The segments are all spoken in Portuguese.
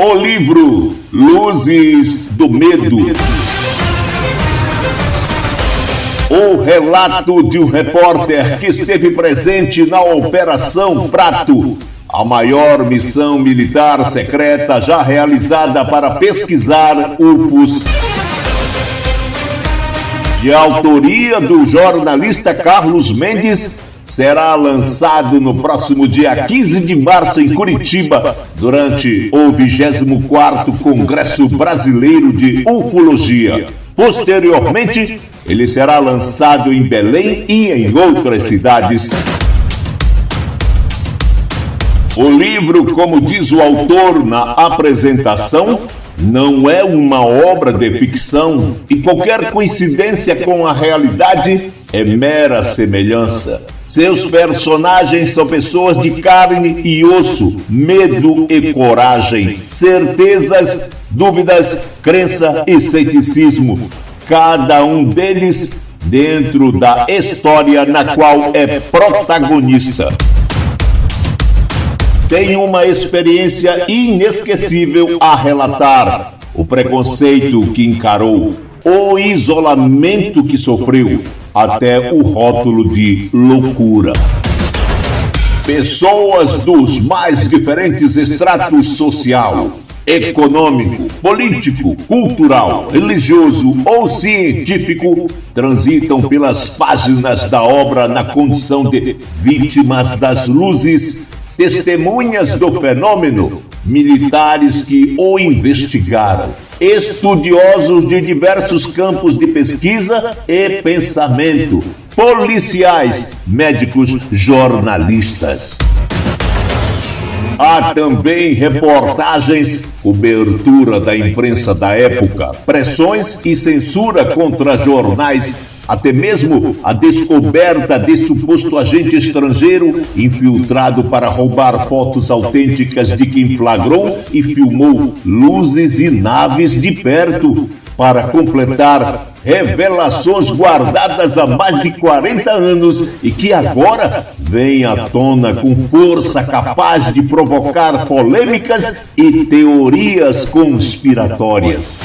O livro Luzes do Medo. O relato de um repórter que esteve presente na Operação Prato, a maior missão militar secreta já realizada para pesquisar UFOs. De autoria do jornalista Carlos Mendes, será lançado no próximo dia 15 de março em Curitiba, durante o 24º Congresso Brasileiro de Ufologia. Posteriormente, ele será lançado em Belém e em outras cidades. O livro, como diz o autor na apresentação, não é uma obra de ficção e qualquer coincidência com a realidade é mera semelhança. Seus personagens são pessoas de carne e osso, medo e coragem, certezas, dúvidas, crença e ceticismo. Cada um deles dentro da história na qual é protagonista. Tem uma experiência inesquecível a relatar: o preconceito que encarou, o isolamento que sofreu, até o rótulo de loucura. Pessoas dos mais diferentes estratos social, econômico, político, cultural, religioso ou científico transitam pelas páginas da obra na condição de vítimas das luzes, testemunhas do fenômeno, militares que o investigaram estudiosos de diversos campos de pesquisa e pensamento, policiais, médicos, jornalistas. Há também reportagens, cobertura da imprensa da época, pressões e censura contra jornais, até mesmo a descoberta de suposto agente estrangeiro infiltrado para roubar fotos autênticas de quem flagrou e filmou luzes e naves de perto. Para completar revelações guardadas há mais de 40 anos e que agora vêm à tona com força capaz de provocar polêmicas e teorias conspiratórias.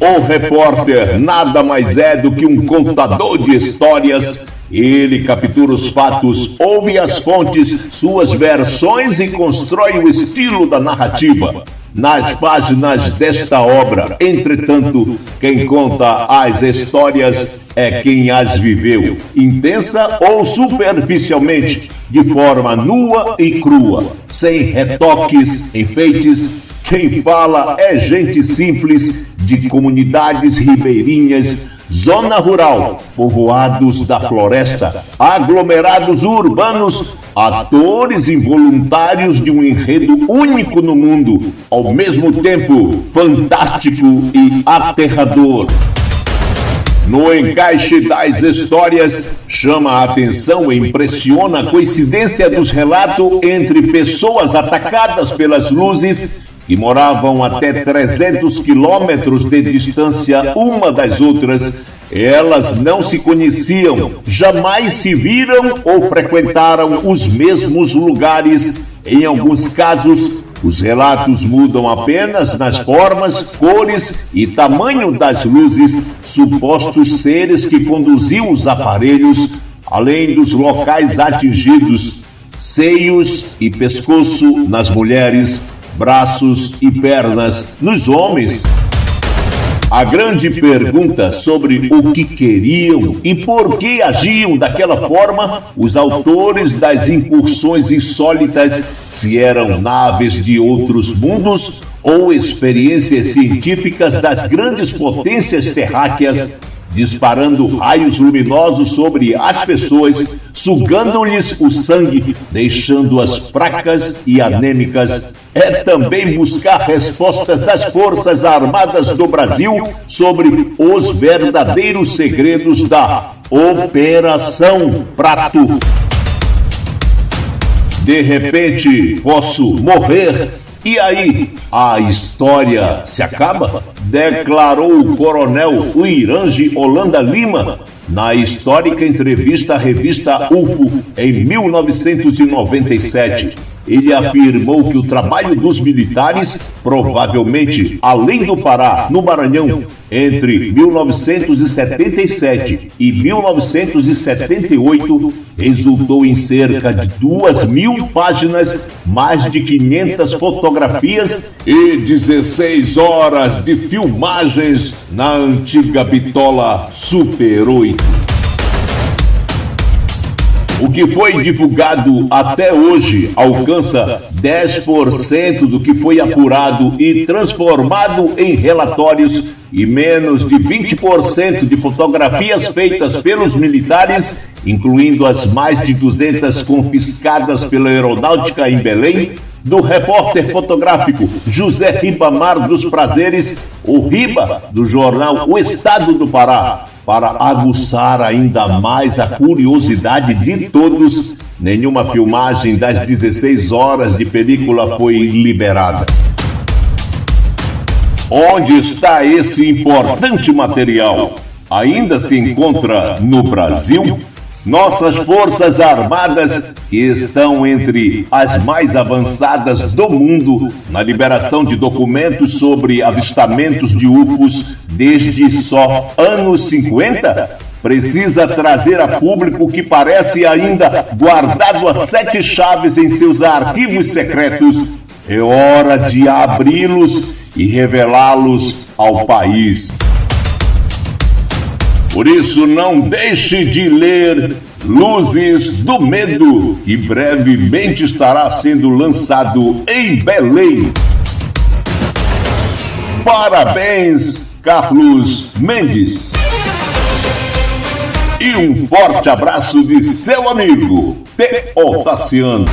O repórter nada mais é do que um contador de histórias. Ele captura os fatos, ouve as fontes, suas versões e constrói o estilo da narrativa nas páginas desta obra. Entretanto, quem conta as histórias é quem as viveu, intensa ou superficialmente, de forma nua e crua, sem retoques, enfeites. Quem fala é gente simples de comunidades ribeirinhas zona rural, povoados da floresta, aglomerados urbanos, atores involuntários de um enredo único no mundo, ao mesmo tempo fantástico e aterrador. No encaixe das histórias, chama a atenção e impressiona a coincidência dos relatos entre pessoas atacadas pelas luzes que moravam até 300 quilômetros de distância uma das outras, elas não se conheciam, jamais se viram ou frequentaram os mesmos lugares. Em alguns casos, os relatos mudam apenas nas formas, cores e tamanho das luzes, supostos seres que conduziam os aparelhos, além dos locais atingidos, seios e pescoço nas mulheres, braços e pernas nos homens. A grande pergunta sobre o que queriam e por que agiam daquela forma os autores das incursões insólitas, se eram naves de outros mundos ou experiências científicas das grandes potências terráqueas disparando raios luminosos sobre as pessoas, sugando-lhes o sangue, deixando-as fracas e anêmicas. É também buscar respostas das Forças Armadas do Brasil sobre os verdadeiros segredos da Operação Prato. De repente, posso morrer e aí, a história se acaba? Declarou o coronel Uirange Holanda Lima na histórica entrevista à revista UFO em 1997. Ele afirmou que o trabalho dos militares, provavelmente além do Pará, no Maranhão, entre 1977 e 1978, resultou em cerca de duas mil páginas, mais de 500 fotografias e 16 horas de filmagens na antiga bitola Super 8. O que foi divulgado até hoje alcança 10% do que foi apurado e transformado em relatórios e menos de 20% de fotografias feitas pelos militares, incluindo as mais de 200 confiscadas pela Aeronáutica em Belém, do repórter fotográfico José Ribamar dos Prazeres, o Riba, do jornal O Estado do Pará para aguçar ainda mais a curiosidade de todos, nenhuma filmagem das 16 horas de película foi liberada. Onde está esse importante material? Ainda se encontra no Brasil? Nossas Forças Armadas, que estão entre as mais avançadas do mundo na liberação de documentos sobre avistamentos de UFOs desde só anos 50, precisa trazer a público que parece ainda guardado a sete chaves em seus arquivos secretos. É hora de abri-los e revelá-los ao país. Por isso, não deixe de ler Luzes do Medo, que brevemente estará sendo lançado em Belém. Parabéns, Carlos Mendes. E um forte abraço de seu amigo, T. Tassiano.